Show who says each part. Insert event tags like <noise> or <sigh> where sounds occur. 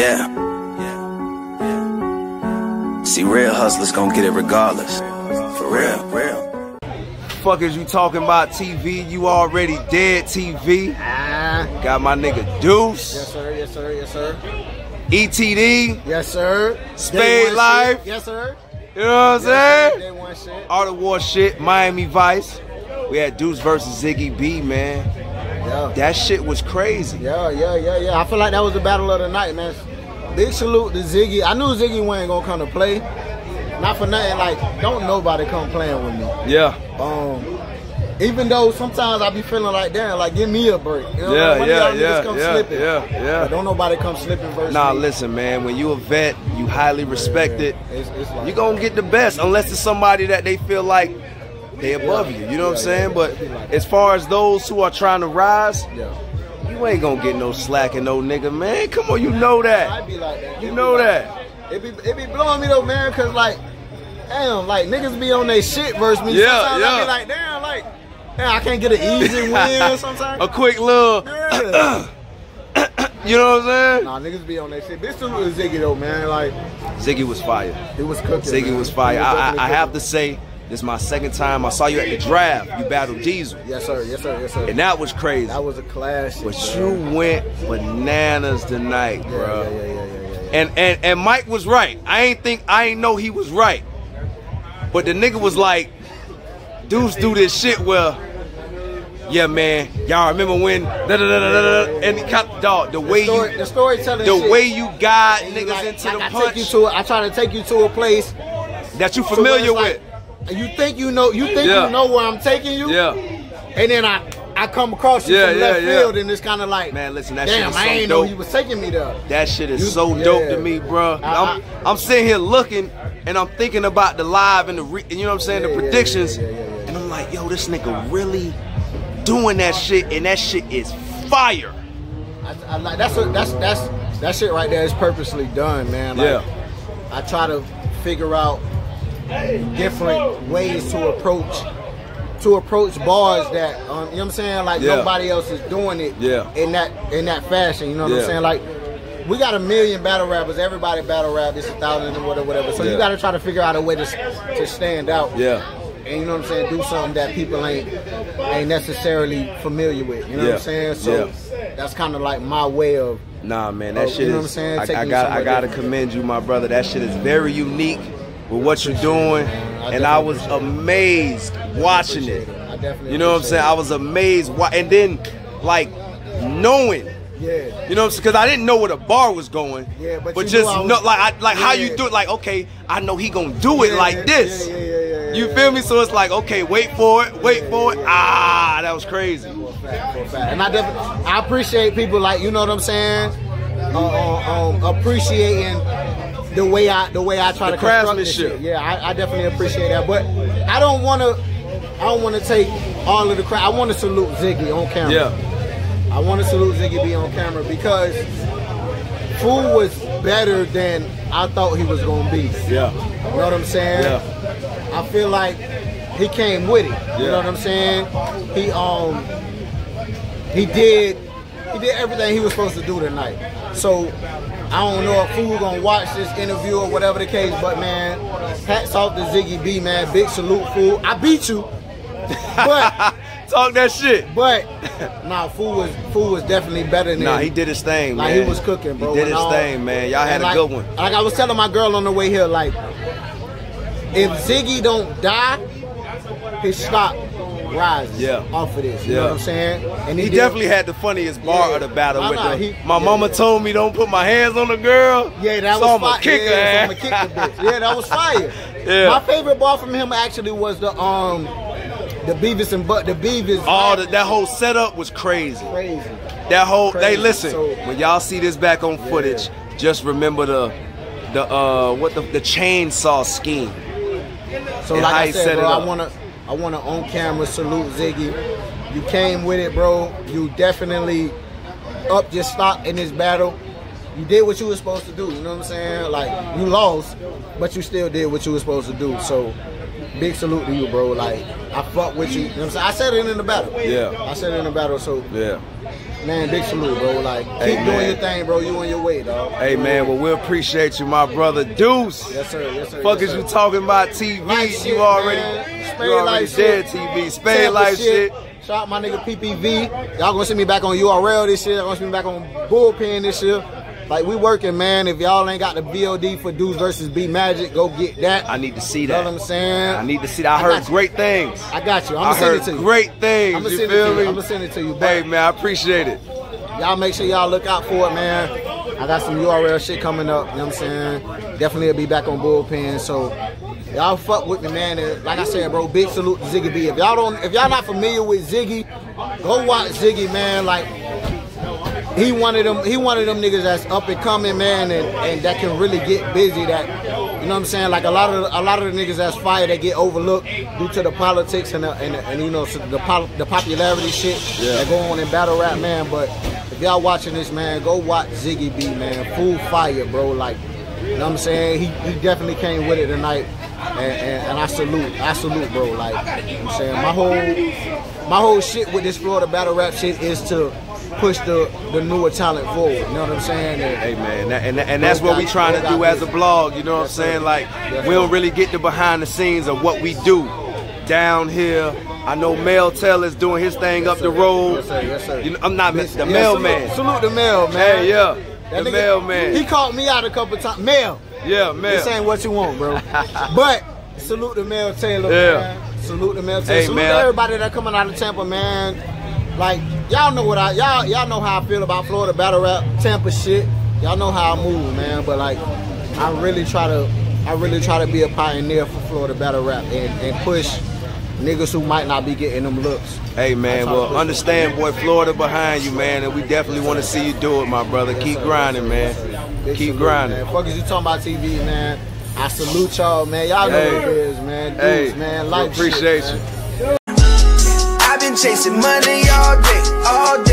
Speaker 1: Yeah. See, real hustlers gonna get it regardless. For real, real.
Speaker 2: Fuck is you talking about TV? You already dead TV.
Speaker 3: Ah,
Speaker 2: Got my nigga Duce,
Speaker 3: yes sir, yes sir, yes sir,
Speaker 2: ETD.
Speaker 3: yes sir.
Speaker 2: Spade
Speaker 3: Day
Speaker 2: Life.
Speaker 3: shit. Yes sir.
Speaker 2: You know what I'm
Speaker 3: Yes,
Speaker 2: saying?
Speaker 3: Day one shit.
Speaker 2: Art of War shit, Miami Vice. We had Duce versus Ziggy B, man.
Speaker 3: Yeah.
Speaker 2: That shit was crazy.
Speaker 3: Yeah, yeah, yeah, yeah. I feel like that was the battle of the night, man. Big salute to Ziggy. I knew Ziggy wasn't gonna come to play. Not for nothing, like, don't nobody come playing with me.
Speaker 2: Yeah.
Speaker 3: Um, even though sometimes I be feeling like, damn, like, give me a break. You know,
Speaker 2: Yeah,
Speaker 3: like,
Speaker 2: yeah, yeah,
Speaker 3: come
Speaker 2: yeah,
Speaker 3: slipping.
Speaker 2: yeah, yeah.
Speaker 3: Don't nobody come slipping versus
Speaker 2: Nah,
Speaker 3: me.
Speaker 2: listen, man. When you a vet, you highly respected.
Speaker 3: It's, it's like,
Speaker 2: You gonna get the best unless it's somebody that they feel like they above you. You know what I'm saying? But as far as those who are trying to rise, you ain't gonna get no slack and no nigga, man. Come on, you know
Speaker 3: I
Speaker 2: that.
Speaker 3: be like that.
Speaker 2: You know that.
Speaker 3: It be it be blowing me though, man, cause like, damn, like niggas be on their shit versus me.
Speaker 2: Yeah,
Speaker 3: sometimes I
Speaker 2: yeah.
Speaker 3: be like, damn, like, damn, I can't get an easy <laughs> win sometimes.
Speaker 2: A quick little,
Speaker 3: Yeah. <coughs>
Speaker 2: you know what I'm saying?
Speaker 3: nah, niggas be on that shit. Salute to Ziggy though, man. Like,
Speaker 2: Ziggy was fire.
Speaker 3: he was cooking.
Speaker 2: Ziggy
Speaker 3: man.
Speaker 2: was fire.
Speaker 3: He
Speaker 2: I, I, I have to say, this is my second time. I saw you at the draft. You battled Diesel,
Speaker 3: Yes, sir. Yes, sir. Yes, sir.
Speaker 2: and that was crazy.
Speaker 3: that was a clash.
Speaker 2: But you went bananas tonight,
Speaker 3: yeah,
Speaker 2: bro.
Speaker 3: yeah, yeah, yeah, yeah, yeah.
Speaker 2: And and and Mike was right. I ain't think I ain't know he was right. But the nigga was like, dudes do this shit where, yeah, man, y'all remember when da da da da da da and he got dog the way
Speaker 3: the, story,
Speaker 2: you
Speaker 3: the storytelling.
Speaker 2: the
Speaker 3: shit,
Speaker 2: way you guide niggas
Speaker 3: like-
Speaker 2: into
Speaker 3: like
Speaker 2: the
Speaker 3: I
Speaker 2: punch
Speaker 3: Take you to, I try to take you to a place
Speaker 2: that you familiar
Speaker 3: it's like,
Speaker 2: with.
Speaker 3: You think you know? You think
Speaker 2: Yeah.
Speaker 3: you know where I'm taking you?
Speaker 2: Yeah,
Speaker 3: And then I I come across you
Speaker 2: Yeah,
Speaker 3: from
Speaker 2: yeah,
Speaker 3: left
Speaker 2: yeah.
Speaker 3: field, and it's kind of like,
Speaker 2: man, listen, that shit
Speaker 3: damn,
Speaker 2: is
Speaker 3: I
Speaker 2: so
Speaker 3: ain't know
Speaker 2: dope.
Speaker 3: he was taking me there.
Speaker 2: That shit is
Speaker 3: You-
Speaker 2: so dope to me, bro.
Speaker 3: I-
Speaker 2: I'm, I'm sitting here looking and I'm thinking about the live and the, re, you know what I'm saying, the predictions, and I'm like, yo, this nigga really doing that shit, and that shit is fire.
Speaker 3: I, I like that's a, that's that's that shit right there is purposely done, man. Like,
Speaker 2: Yeah.
Speaker 3: I try to figure out different ways to approach to approach bars that um, you know what I'm saying like
Speaker 2: Yeah.
Speaker 3: nobody else is doing it
Speaker 2: Yeah.
Speaker 3: in that in that fashion you know what
Speaker 2: Yeah.
Speaker 3: I'm saying like we got a million battle rappers everybody battle rap it's a thousand and whatever whatever so you got to try to figure out a way to to stand out
Speaker 2: Yeah.
Speaker 3: and you know what I'm saying do something that people ain't ain't necessarily familiar with you know what I'm saying so that's kind of like my way of
Speaker 2: Nah, man, that
Speaker 3: Oh,
Speaker 2: shit
Speaker 3: you know what
Speaker 2: is.
Speaker 3: I'm saying?
Speaker 2: I, I got I got
Speaker 3: to
Speaker 2: commend you, my brother. That shit is very unique with what you're doing,
Speaker 3: I
Speaker 2: and I was
Speaker 3: it.
Speaker 2: amazed watching it.
Speaker 3: it.
Speaker 2: You know what I'm saying?
Speaker 3: it.
Speaker 2: I was amazed, and then like knowing.
Speaker 3: yeah
Speaker 2: You know, because I didn't know where the bar was going.
Speaker 3: Yeah, but you
Speaker 2: just
Speaker 3: was-
Speaker 2: know, like, I, like how you do it. Like, okay, I know he gonna do it
Speaker 3: Yeah,
Speaker 2: like this.
Speaker 3: yeah, yeah, yeah, yeah,
Speaker 2: you
Speaker 3: yeah.
Speaker 2: feel me? So it's like, okay, wait for it, wait for it. Ah, that was crazy.
Speaker 3: For fact, for fact. And I definitely, I appreciate people like you know what I'm saying, uh, uh, um, appreciating the way I the way I try
Speaker 2: The
Speaker 3: to construct this
Speaker 2: craftsmanship.
Speaker 3: shit. Yeah, I, I definitely appreciate that. But I don't want to, I don't want to take all of the credit. I want to salute Ziggy on camera.
Speaker 2: Yeah,
Speaker 3: I want to salute Ziggy B on camera because Fool was better than I thought he was gonna be.
Speaker 2: yeah,
Speaker 3: You know what I'm saying?
Speaker 2: yeah,
Speaker 3: I feel like he came with it.
Speaker 2: Yeah.
Speaker 3: You know what I'm saying? He um he did he did everything he was supposed to do tonight. So I don't know if Fool gonna watch this interview or whatever the case, but man, hats off to Ziggy B, man. Big salute, Fool. I beat you, <laughs> but <laughs>
Speaker 2: Talk that shit.
Speaker 3: but <laughs> nah, Fool was Fool was definitely better than
Speaker 2: Nah, he did his thing,
Speaker 3: like
Speaker 2: man.
Speaker 3: he was cooking, bro.
Speaker 2: He did his
Speaker 3: all.
Speaker 2: thing, man. Y'all had
Speaker 3: And
Speaker 2: a
Speaker 3: like,
Speaker 2: good one.
Speaker 3: Like I was telling my girl on the way here, like if Ziggy don't die, his stock rises
Speaker 2: Yeah.
Speaker 3: off of this. You
Speaker 2: Yeah.
Speaker 3: know what I'm saying? And
Speaker 2: He
Speaker 3: did-
Speaker 2: definitely had the funniest bar
Speaker 3: Yeah.
Speaker 2: of the battle
Speaker 3: Nah,
Speaker 2: with
Speaker 3: nah,
Speaker 2: the.
Speaker 3: he-
Speaker 2: my
Speaker 3: yeah,
Speaker 2: mama told me don't put my hands on the girl.
Speaker 3: Yeah, that
Speaker 2: so
Speaker 3: was
Speaker 2: I'ma
Speaker 3: fire.
Speaker 2: kick
Speaker 3: yeah, so kick the bitch. Yeah, that was fire. <laughs>
Speaker 2: Yeah.
Speaker 3: My favorite bar from him actually was the um the Beavis and Butt the Beavis.
Speaker 2: All the, that whole setup was crazy.
Speaker 3: crazy.
Speaker 2: That whole
Speaker 3: Crazy.
Speaker 2: hey, listen.
Speaker 3: So-
Speaker 2: when y'all see this back on footage, just remember the the uh what the the chainsaw scheme.
Speaker 3: So
Speaker 2: And
Speaker 3: like I said,
Speaker 2: set
Speaker 3: bro, I
Speaker 2: up.
Speaker 3: wanna I wanna on camera salute Ziggy. You came with it, bro. You definitely upped your stock in this battle. You did what you were supposed to do. You know what I'm saying? Like you lost, but you still did what you were supposed to do. So big salute to you, bro. Like I fuck with you. You know what I'm saying? I said it in the battle.
Speaker 2: Yeah.
Speaker 3: I said it in the battle. So
Speaker 2: Yeah.
Speaker 3: Man, big salute, bro. Like, keep
Speaker 2: Hey,
Speaker 3: doing
Speaker 2: man.
Speaker 3: your thing, bro. You on your way, dog.
Speaker 2: Hey man, well we appreciate you, my brother Duce.
Speaker 3: Yes, sir. Yes, sir.
Speaker 2: Fuck
Speaker 3: yes,
Speaker 2: is you talking about TV?
Speaker 3: Life
Speaker 2: you
Speaker 3: shit,
Speaker 2: already,
Speaker 3: man. Spade life shit.
Speaker 2: TV. Spade life shit.
Speaker 3: Shout out my nigga PPV. Y'all gonna see me back on URL this year. Y'all gonna see me back on Bullpen this year. Like we working, man. If y'all ain't got the VOD for Dudes versus B Magic, go get that.
Speaker 2: I need to see
Speaker 3: You know
Speaker 2: that.
Speaker 3: what I'm saying?
Speaker 2: I need to see that. I,
Speaker 3: I
Speaker 2: heard great things.
Speaker 3: I got you. I'm
Speaker 2: I
Speaker 3: gonna send it to you.
Speaker 2: great things.
Speaker 3: I'm gonna send it to you. I'm gonna send it to you.
Speaker 2: Hey man, I appreciate it.
Speaker 3: y'all make sure y'all look out for it, man. I got some URL shit coming up. You know what I'm saying? Definitely will be back on bullpen. So y'all fuck with me, man. And like I said, bro, big salute to Ziggy B. If y'all don't, if y'all not familiar with Ziggy, go watch Ziggy, man. Like he one of them, he one of them niggas that's up and coming, man, and, and that can really get busy. That you know what I'm saying? Like a lot of a lot of the niggas that's fired, they get overlooked due to the politics and the, and, the, and you know so the the popularity shit
Speaker 2: Yeah.
Speaker 3: that go on in battle rap, man. But if y'all watching this, man, go watch Ziggy B, man. Full fire, bro. Like you know what I'm saying? He he definitely came with it tonight. And, and, and I salute, I salute, bro. Like you know what I'm saying, my whole my whole shit with this Florida battle rap shit is to push the the newer talent forward. You know what I'm saying? And-
Speaker 2: Hey man, that, and, and that's what we trying to do as a blog. You know what I'm saying? Like we don't really get the behind the scenes of what we do down here. I know Mel Tell is doing his thing up the road.
Speaker 3: Yes, sir. Yes, sir.
Speaker 2: You know, I'm not missing the
Speaker 3: Yeah,
Speaker 2: mailman.
Speaker 3: Salute, salute the mailman.
Speaker 2: Hey, yeah,
Speaker 3: That
Speaker 2: the
Speaker 3: nigga-
Speaker 2: mailman.
Speaker 3: He called me out a couple times. Mail.
Speaker 2: yeah, man.
Speaker 3: This ain't what you want, bro. <laughs> but salute the Mel Taylor,
Speaker 2: Yeah.
Speaker 3: man. Salute the Mel Taylor.
Speaker 2: Hey,
Speaker 3: salute
Speaker 2: man.
Speaker 3: everybody that coming out of Tampa, man. Like y'all know what I y'all y'all know how I feel about Florida battle rap, Tampa shit. Y'all know how I move, man. But like, I really try to I really try to be a pioneer for Florida battle rap and, and push niggas who might not be getting them looks.
Speaker 2: Hey man, well understand, boy, Florida behind you, man, and we definitely want to see you do it, my brother. Keep grinding, man. Keep grinding.
Speaker 3: Man. Fuck is you talking about TV, man? I salute y'all, man. Y'all know
Speaker 2: Hey.
Speaker 3: what it is, man. Dudes,
Speaker 2: Hey,
Speaker 3: man.
Speaker 2: we
Speaker 3: Life
Speaker 2: appreciate
Speaker 3: shit,
Speaker 2: you.
Speaker 1: I've been chasing money all day, all day.